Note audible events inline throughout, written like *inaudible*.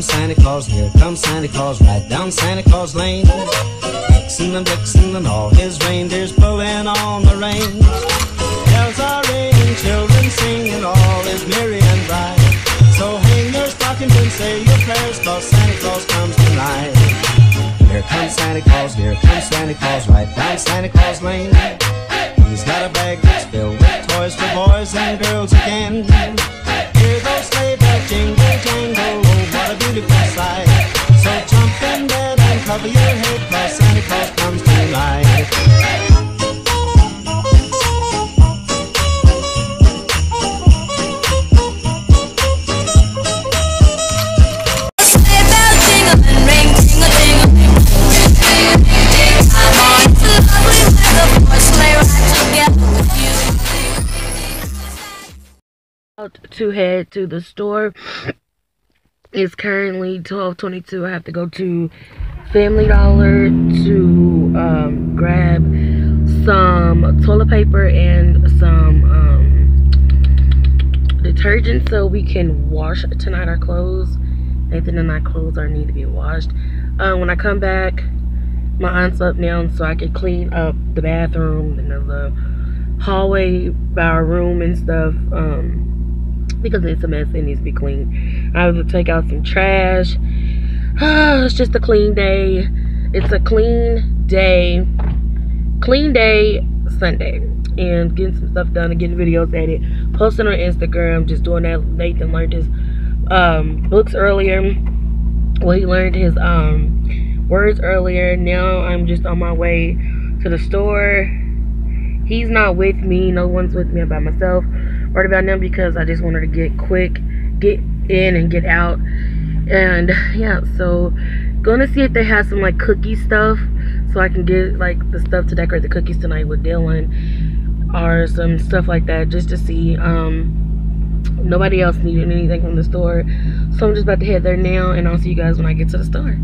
comes Santa Claus, here comes Santa Claus, right down Santa Claus Lane. Vixen and Blitzen and all his reindeers pulling on the reins. Bells are ringing, children singing, all is merry and bright. So hang your stockings and say your prayers, cause Santa Claus comes tonight. Here comes Santa Claus, here comes Santa Claus, right down Santa Claus Lane. He's got a bag that's filled with toys for boys and girls again. Hear those sleigh bells jingle, beautiful sight. So jump in bed and cover your head, Santa Claus comes to head to the store. It's currently twelve twenty two. I have to go to Family Dollar to um, grab some toilet paper and some um, detergent so we can wash tonight our clothes. Nathan and I clothes are need to be washed. Uh, when I come back, my aunt's up now, so I can clean up the bathroom and the hallway by our room and stuff. Um, because it's a mess it needs to be clean i have to take out some trash. *sighs* It's just a clean day. It's a clean day. Clean day sunday. And getting some stuff done and getting videos edited posting on instagram just doing that. Nathan learned his um, books earlier. Well he learned his um, words earlier. Now i'm just on my way to the store. He's not with me. No one's with me I'm by myself worried about now because I just wanted to get quick, get in and get out. And yeah, so gonna see if they have some like cookie stuff so I can get like the stuff to decorate the cookies tonight with Dylan or some stuff like that just to see. Um nobody else needed anything from the store. So I'm just about to head there now and I'll see you guys when I get to the store.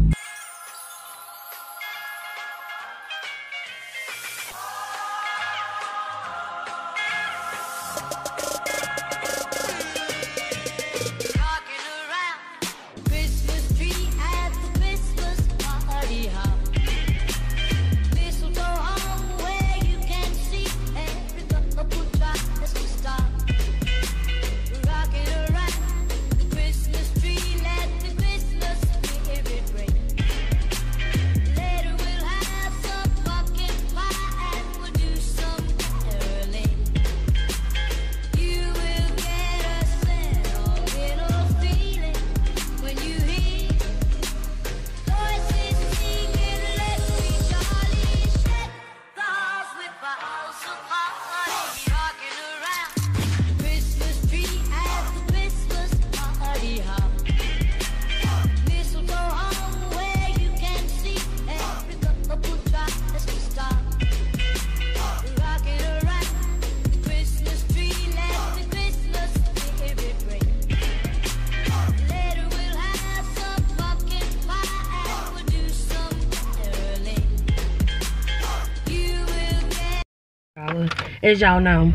As y'all know.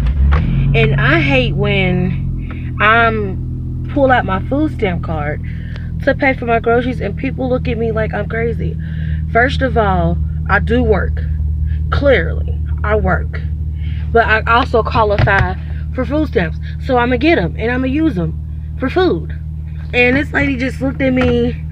And I hate when I'm pull out my food stamp card to pay for my groceries and people look at me like I'm crazy. First of all, I do work. Clearly, I work. But I also qualify for food stamps. So I'm going to get them and I'm going to use them for food. And this lady just looked at me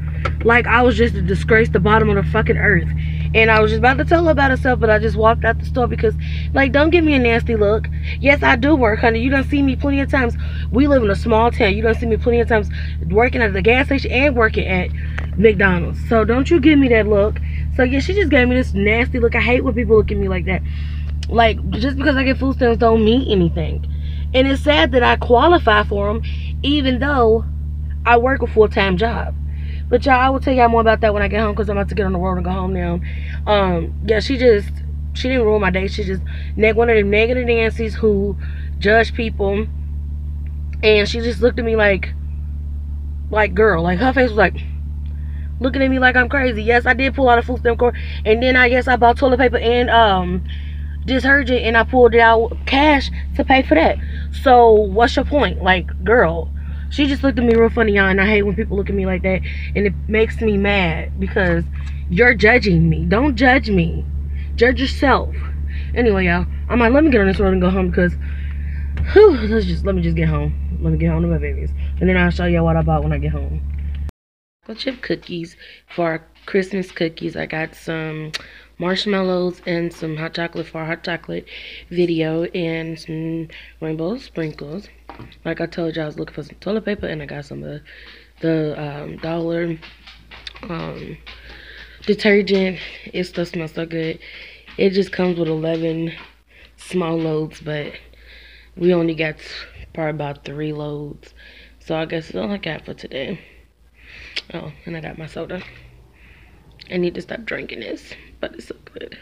like I was just a disgrace the bottom of the fucking earth. And I was just about to tell her about herself, but I just walked out the store because, like, don't give me a nasty look. Yes, I do work, honey. You don't see me plenty of times. We live in a small town. You don't see me plenty of times working at the gas station and working at McDonald's. So don't you give me that look. So yeah, she just gave me this nasty look. I hate when people look at me like that. Like just because I get food stamps don't mean anything. And it's sad that I qualify for them, even though I work a full time job. But y'all, I will tell y'all more about that when I get home because I'm about to get on the road and go home now. Um, yeah, she just she didn't ruin my day. She just one of them negative Nancy's who judge people, and she just looked at me like, like girl, like her face was like looking at me like I'm crazy. Yes, I did pull out a food stamp card, and then I guess I bought toilet paper and um detergent, and I pulled out cash to pay for that. So what's your point, like girl? She just looked at me real funny, y'all, and I hate when people look at me like that. And it makes me mad because you're judging me. Don't judge me. Judge yourself. Anyway, y'all, I'm let me get on this road and go home because, whew, let's just, let me just get home. Let me get home to my babies. And then I'll show y'all what I bought when I get home. Chocolate chip cookies for Christmas cookies. I got some marshmallows and some hot chocolate for hot chocolate video and some rainbow sprinkles. Like I told you, I was looking for some toilet paper and I got some of the, the um, dollar um, detergent. It still smells so good. It just comes with 11 small loads, but we only got probably about three loads. So I guess that's all I got for today. Oh, and I got my soda. I need to stop drinking this, but it's so good.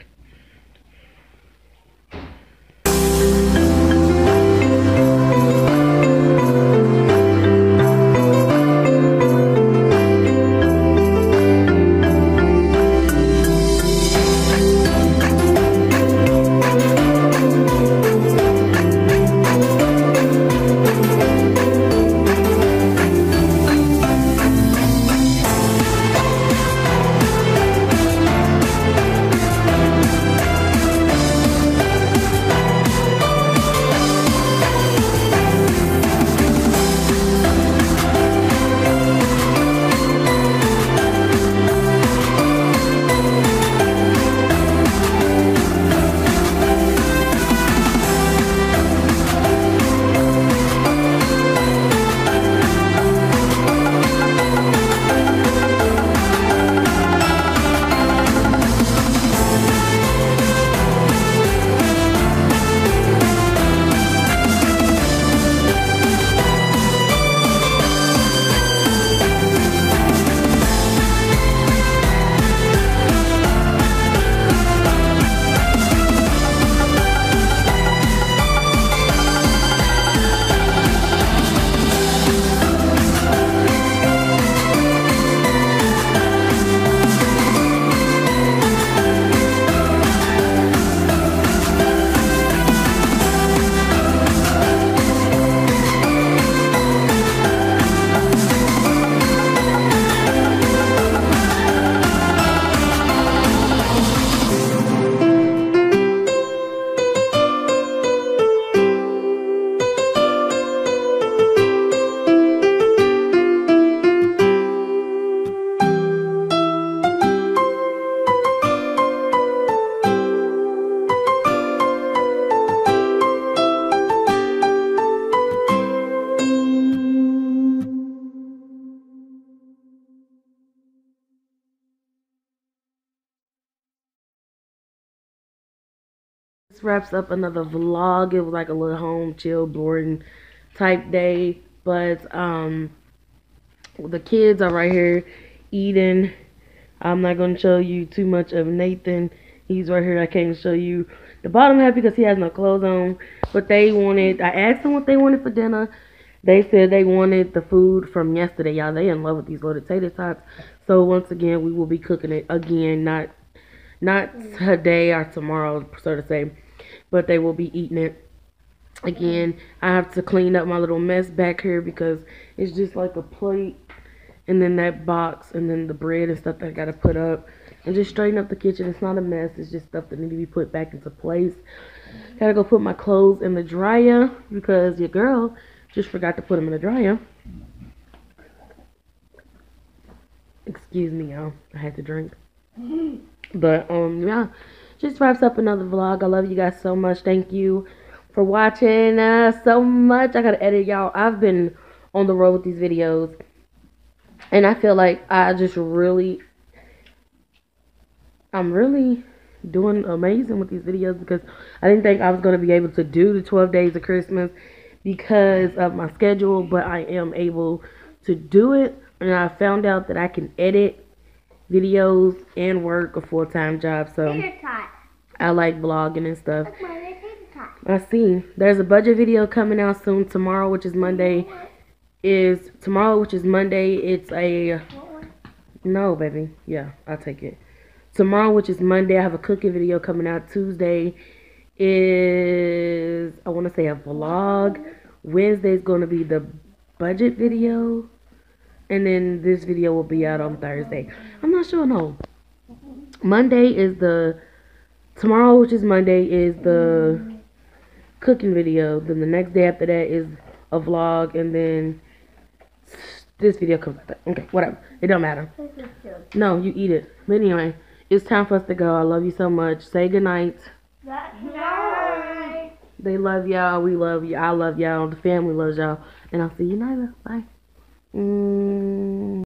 Wraps up another vlog. It was like a little home chill, boring type day. But um the kids are right here eating. I'm not gonna show you too much of Nathan. He's right here. I can't show you the bottom half because he has no clothes on. But they wanted I asked them what they wanted for dinner. They said they wanted the food from yesterday, y'all. They in love with these little tater tots. So once again, we will be cooking it again, not not today or tomorrow, so to say, but they will be eating it again. I have to clean up my little mess back here because it's just like a plate and then that box and then the bread and stuff that I gotta put up and just straighten up the kitchen. It's not a mess, it's just stuff that need to be put back into place. Gotta go put my clothes in the dryer because your girl just forgot to put them in the dryer. Excuse me, y'all. I had to drink. But um yeah, just wraps up another vlog. I love you guys so much. Thank you for watching uh, so much. I gotta edit y'all. I've been on the road with these videos, and I feel like I just really, I'm really doing amazing with these videos because I didn't think I was gonna be able to do the 12 days of Christmas because of my schedule, but I am able to do it, and I found out that I can edit videos and work a full time job. So. I like vlogging and stuff. Look, Mom, there's tater. I see. There's a budget video coming out soon. Tomorrow, which is Monday, is tomorrow, which is Monday. It's a no, baby. Yeah, I'll take it. Tomorrow, which is Monday, I have a cooking video coming out. Tuesday is I want to say a vlog. Wednesday is going to be the budget video. And then this video will be out on Thursday. I'm not sure, no. Monday is the tomorrow, which is Monday, is the cooking video. Then the next day after that is a vlog, and then this video comes out. Okay, whatever. It don't matter. No, you eat it. But anyway, it's time for us to go. I love you so much. Say goodnight. Night. They love y'all. We love you. I love y'all. The family loves y'all. And I'll see you later. Bye. Mm.